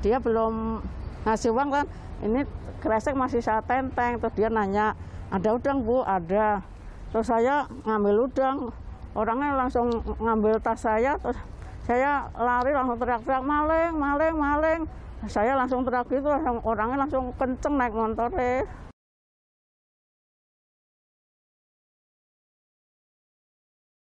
dia belum ngasih uang kan? Ini kresek masih saya tenteng terus dia nanya ada udang bu? Ada. Terus saya ngambil udang. Orangnya langsung ngambil tas saya terus saya lari langsung teriak-teriak maling maling maling. Saya langsung teriak gitu orangnya langsung kenceng naik motornya.